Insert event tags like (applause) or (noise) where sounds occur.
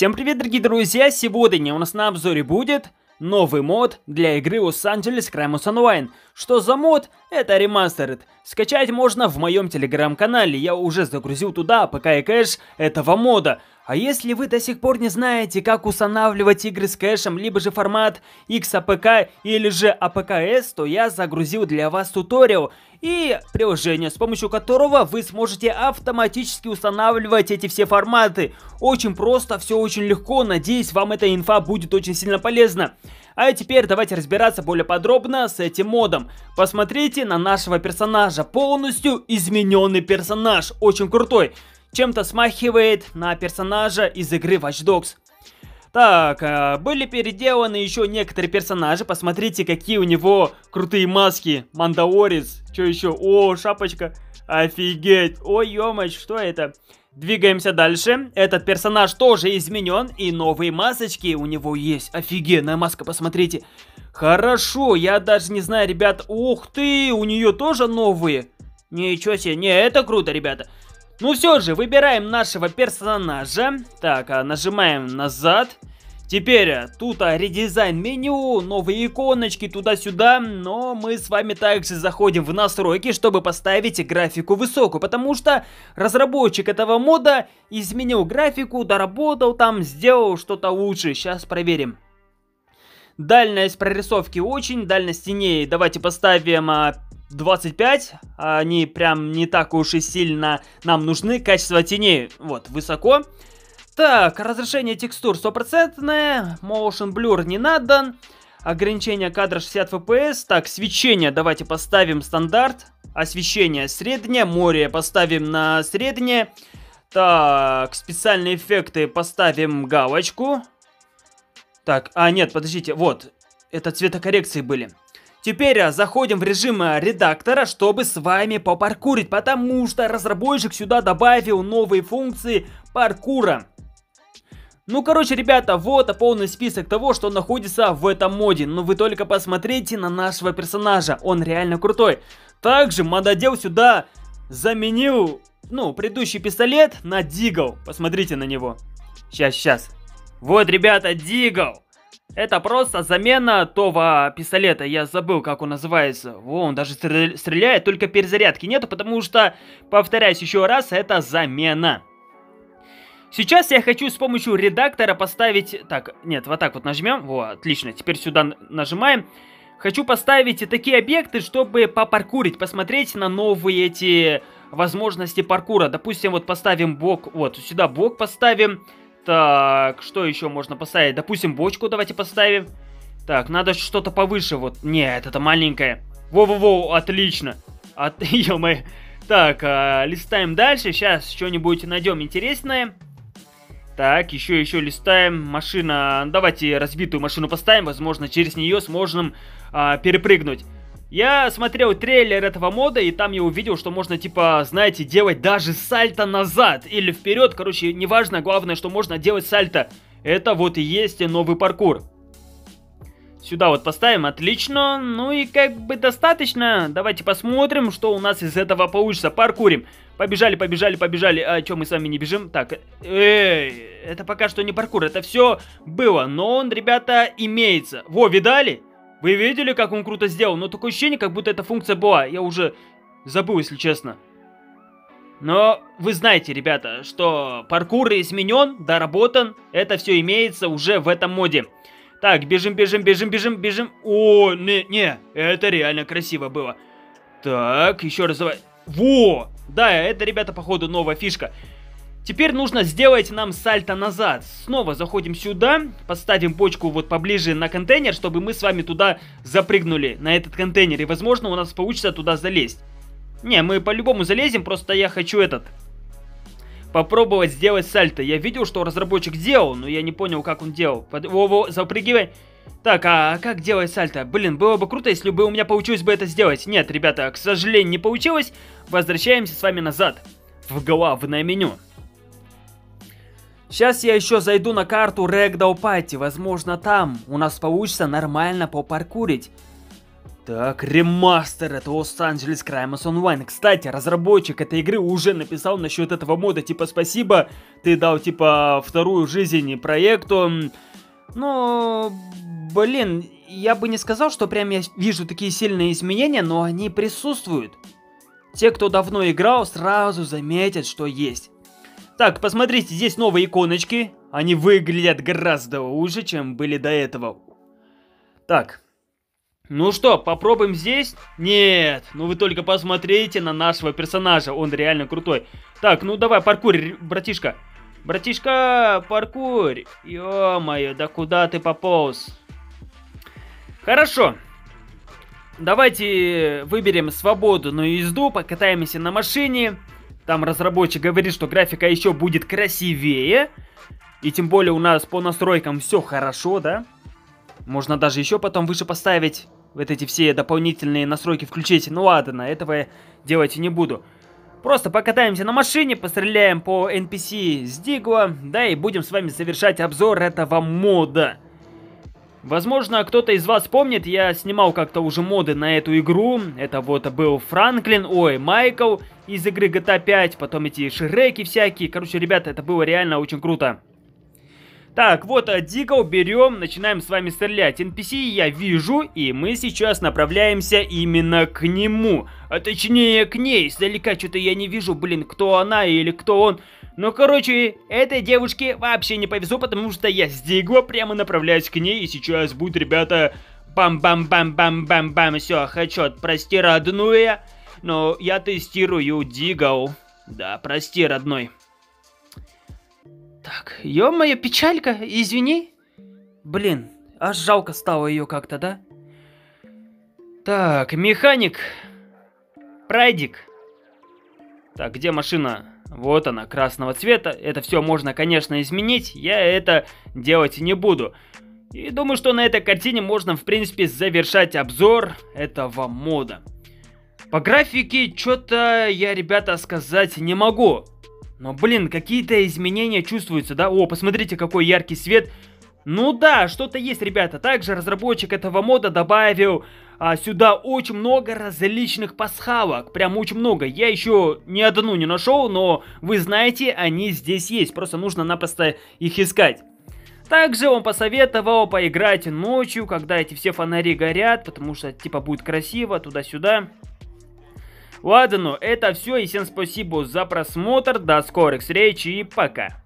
Всем привет, дорогие друзья! Сегодня у нас на обзоре будет новый мод для игры Los Angeles Crimes Online. Что за мод? Это remastered. Скачать можно в моем телеграм-канале, я уже загрузил туда APK и кэш этого мода. А если вы до сих пор не знаете, как устанавливать игры с кэшем, либо же формат XAPK или же APKS, то я загрузил для вас туториал и приложение, с помощью которого вы сможете автоматически устанавливать эти все форматы. Очень просто, все очень легко, надеюсь, вам эта инфа будет очень сильно полезна. А теперь давайте разбираться более подробно с этим модом. Посмотрите на нашего персонажа, полностью измененный персонаж, очень крутой. Чем-то смахивает на персонажа из игры Watch Dogs. Так, э, были переделаны еще некоторые персонажи. Посмотрите, какие у него крутые маски. Мандаорис. Что еще? О, шапочка. Офигеть. Ой, ё что это? Двигаемся дальше. Этот персонаж тоже изменен. И новые масочки у него есть. Офигенная маска, посмотрите. Хорошо, я даже не знаю, ребят. Ух ты, у нее тоже новые. Ничего себе. Не, это круто, ребята. Ну все же, выбираем нашего персонажа. Так, а нажимаем назад. Теперь э, тут а, редизайн меню, новые иконочки туда-сюда, но мы с вами также заходим в настройки, чтобы поставить графику высокую, потому что разработчик этого мода изменил графику, доработал там, сделал что-то лучше. Сейчас проверим. Дальность прорисовки очень, дальность теней давайте поставим а, 25, они прям не так уж и сильно нам нужны. Качество теней, вот, высоко. Так, разрешение текстур стопроцентное, motion blur не надо. Ограничение кадра 60 fps. Так, свечение давайте поставим стандарт. Освещение среднее, море поставим на среднее. Так, специальные эффекты поставим галочку. Так, а нет, подождите, вот, это цветокоррекции были. Теперь а, заходим в режим а, редактора, чтобы с вами попаркурить, потому что разработчик сюда добавил новые функции паркура. Ну, короче, ребята, вот полный список того, что находится в этом моде. Но вы только посмотрите на нашего персонажа, он реально крутой. Также мододел сюда заменил, ну, предыдущий пистолет на Дигл. Посмотрите на него. Сейчас, сейчас. Вот, ребята, Дигл. Это просто замена того пистолета, я забыл, как он называется. Во, он даже стреляет, только перезарядки нету, потому что, повторяюсь еще раз, это замена. Сейчас я хочу с помощью редактора поставить... Так, нет, вот так вот нажмем. Во, отлично, теперь сюда нажимаем. Хочу поставить такие объекты, чтобы попаркурить, посмотреть на новые эти возможности паркура. Допустим, вот поставим блок, вот сюда блок поставим. Так, что еще можно поставить? Допустим, бочку давайте поставим. Так, надо что-то повыше, вот. Нет, это маленькое. Во-во-во, отлично. От... (laughs) ё Так, а, листаем дальше. Сейчас что-нибудь найдем интересное. Так, еще, еще листаем. Машина. Давайте разбитую машину поставим. Возможно, через нее сможем а, перепрыгнуть. Я смотрел трейлер этого мода, и там я увидел, что можно, типа, знаете, делать даже сальто назад или вперед. Короче, неважно, главное, что можно делать сальто. Это вот и есть новый паркур. Сюда вот поставим, отлично. Ну и как бы достаточно. Давайте посмотрим, что у нас из этого получится. Паркурим. Побежали, побежали, побежали. А что, мы с вами не бежим? Так, эй, это пока что не паркур. Это все было, но он, ребята, имеется. Во, видали? Вы видели, как он круто сделал? Но такое ощущение, как будто эта функция была. Я уже забыл, если честно. Но вы знаете, ребята, что паркур изменен, доработан. Это все имеется уже в этом моде. Так, бежим, бежим, бежим, бежим, бежим. О, не, не, это реально красиво было. Так, еще раз давай. Во! Да, это, ребята, походу новая фишка. Теперь нужно сделать нам сальто назад. Снова заходим сюда, поставим бочку вот поближе на контейнер, чтобы мы с вами туда запрыгнули, на этот контейнер. И, возможно, у нас получится туда залезть. Не, мы по-любому залезем, просто я хочу этот... Попробовать сделать сальто. Я видел, что разработчик делал, но я не понял, как он делал. Во-во, запрыгивай. Так, а как делать сальто? Блин, было бы круто, если бы у меня получилось бы это сделать. Нет, ребята, к сожалению, не получилось. Возвращаемся с вами назад. В главное меню. Сейчас я еще зайду на карту Ragdoll Party, возможно там у нас получится нормально попаркурить. Так, ремастер это Los-Angeles Crimes Online. Кстати, разработчик этой игры уже написал насчет этого мода, типа, спасибо, ты дал, типа, вторую жизнь проекту. Но, блин, я бы не сказал, что прям я вижу такие сильные изменения, но они присутствуют. Те, кто давно играл, сразу заметят, что есть. Так, посмотрите, здесь новые иконочки. Они выглядят гораздо лучше, чем были до этого. Так. Ну что, попробуем здесь? Нет, ну вы только посмотрите на нашего персонажа, он реально крутой. Так, ну давай, паркур, братишка. Братишка, паркур. Ё-моё, да куда ты пополз? Хорошо. Давайте выберем свободную езду, покатаемся на машине. Там разработчик говорит, что графика еще будет красивее. И тем более у нас по настройкам все хорошо, да? Можно даже еще потом выше поставить. Вот эти все дополнительные настройки включить. Ну ладно, этого я делать не буду. Просто покатаемся на машине, постреляем по NPC с Дигла, да, и будем с вами завершать обзор этого мода. Возможно, кто-то из вас помнит, я снимал как-то уже моды на эту игру. Это вот был Франклин, ой, Майкл из игры GTA 5, потом эти Шреки всякие. Короче, ребята, это было реально очень круто. Так, вот а, Дигл берем, начинаем с вами стрелять. NPC я вижу, и мы сейчас направляемся именно к нему. А точнее, к ней. Издалека что-то я не вижу, блин, кто она или кто он. Ну, короче, этой девушке вообще не повезло, потому что я с Диго прямо направляюсь к ней, и сейчас будет, ребята, бам-бам-бам-бам-бам-бам, все, хочу, прости, родную, но я тестирую Дигл. Да, прости, родной. Так, ё-моё, печалька, извини. Блин, аж жалко стало ее как-то, да? Так, механик. Прайдик. Так, где машина? Вот она, красного цвета. Это все можно, конечно, изменить. Я это делать не буду. И думаю, что на этой картине можно, в принципе, завершать обзор этого мода. По графике, что-то я, ребята, сказать не могу. Но, блин, какие-то изменения чувствуются, да? О, посмотрите, какой яркий свет. Ну да, что-то есть, ребята. Также разработчик этого мода добавил а, сюда очень много различных пасхалок. Прям очень много. Я еще ни одну не нашел, но вы знаете, они здесь есть. Просто нужно напросто их искать. Также он посоветовал поиграть ночью, когда эти все фонари горят, потому что типа будет красиво туда-сюда. Ладно, это все, и всем спасибо за просмотр, до скорых встреч и пока.